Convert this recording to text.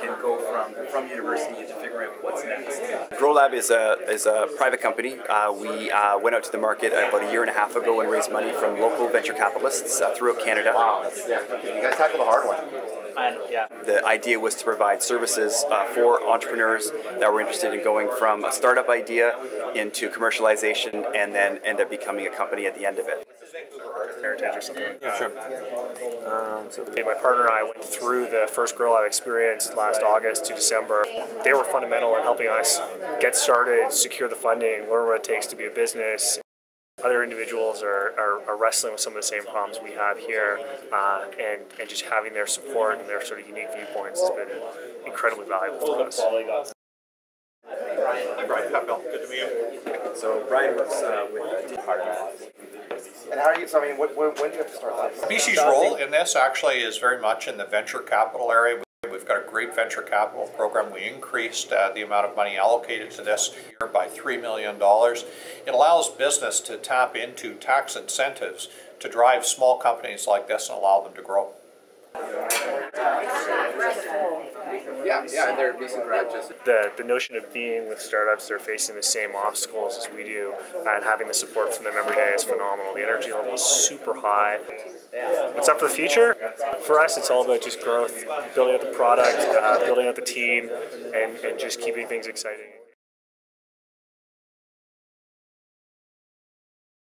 can go from from university into figuring out what's next. GrowLab is a is a private company. Uh, we uh, went out to the market about a year and a half ago and raised money from local venture capitalists uh, throughout Canada. Wow, that's, yeah, you guys tackle the hard one. And yeah, The idea was to provide services uh, for entrepreneurs that were interested in going from a startup idea into commercialization and then end up becoming a company at the end of it. Heritage or something. Yeah, sure. Um, so my partner and I went through the first GrowLab experienced last August to December. They were fundamental in helping us get started, secure the funding, learn what it takes to be a business. Other individuals are, are, are wrestling with some of the same problems we have here, uh, and, and just having their support and their sort of unique viewpoints has been incredibly valuable for us. Brian Pepville, good to meet you. So Brian works uh, with And how are you, so I mean, what, when, when do you have to start this? BC's role in this actually is very much in the venture capital area. We've got a great venture capital program. We increased uh, the amount of money allocated to this year by $3 million. It allows business to tap into tax incentives to drive small companies like this and allow them to grow. Yeah, yeah, and they're BC grad just. the, the notion of being with startups that are facing the same obstacles as we do and having the support from them every day is phenomenal. The energy level is super high. What's up for the future? For us, it's all about just growth, building out the product, uh, building out the team, and, and just keeping things exciting.